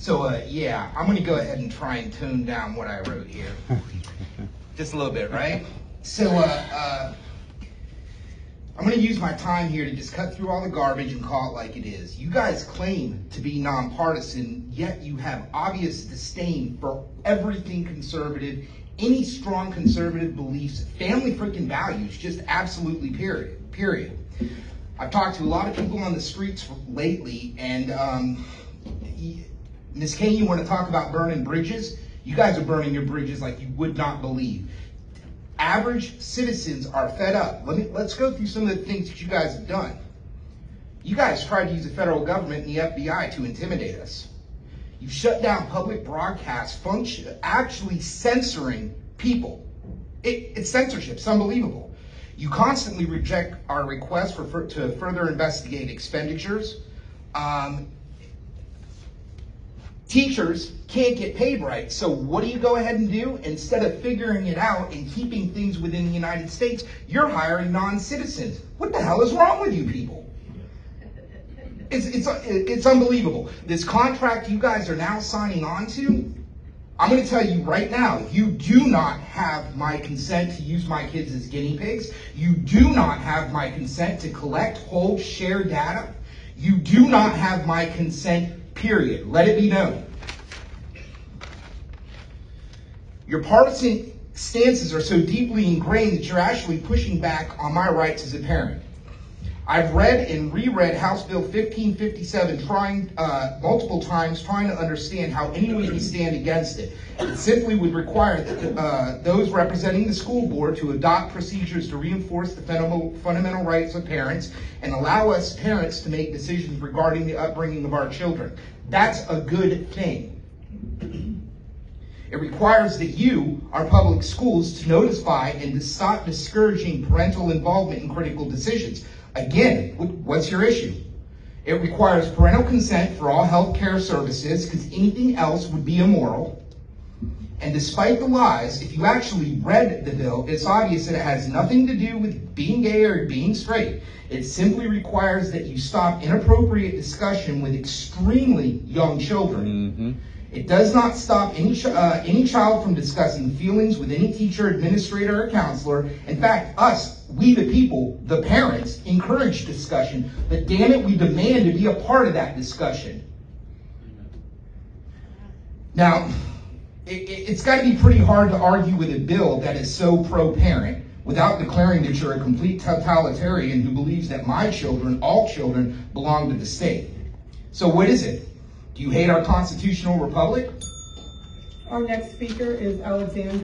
So, uh, yeah, I'm gonna go ahead and try and tone down what I wrote here. Just a little bit, right? So, uh, uh, I'm gonna use my time here to just cut through all the garbage and call it like it is. You guys claim to be nonpartisan, yet you have obvious disdain for everything conservative, any strong conservative beliefs, family freaking values, just absolutely period, period. I've talked to a lot of people on the streets lately, and um, Ms. Cane, you want to talk about burning bridges? You guys are burning your bridges like you would not believe. Average citizens are fed up. Let me let's go through some of the things that you guys have done. You guys tried to use the federal government and the FBI to intimidate us. You shut down public broadcast function, actually censoring people. It, it's censorship. It's unbelievable. You constantly reject our request for, for to further investigate expenditures. Um, teachers can't get paid right. So what do you go ahead and do? Instead of figuring it out and keeping things within the United States, you're hiring non-citizens. What the hell is wrong with you people? It's, it's, it's unbelievable. This contract you guys are now signing on to, I'm going to tell you right now, you do not have my consent to use my kids as guinea pigs. You do not have my consent to collect, hold, share data. You do not have my consent period. Let it be known. Your partisan stances are so deeply ingrained that you're actually pushing back on my rights as a parent. I've read and reread House Bill 1557 trying uh, multiple times, trying to understand how anyone can stand against it. It simply would require that, uh, those representing the school board to adopt procedures to reinforce the fundamental rights of parents and allow us parents to make decisions regarding the upbringing of our children. That's a good thing. It requires that you, our public schools, to notify and to stop discouraging parental involvement in critical decisions. Again, what's your issue? It requires parental consent for all health care services because anything else would be immoral. And despite the lies, if you actually read the bill, it's obvious that it has nothing to do with being gay or being straight. It simply requires that you stop inappropriate discussion with extremely young children. Mm-hmm. It does not stop any, ch- uh, any child from discussing feelings with any teacher, administrator, or counselor. In fact, us, we the people, the parents, encourage discussion, but damn it, we demand to be a part of that discussion. Now, it, it's got to be pretty hard to argue with a bill that is so pro parent without declaring that you're a complete totalitarian who believes that my children, all children, belong to the state. So, what is it? Do you hate our constitutional republic? Our next speaker is Alexander.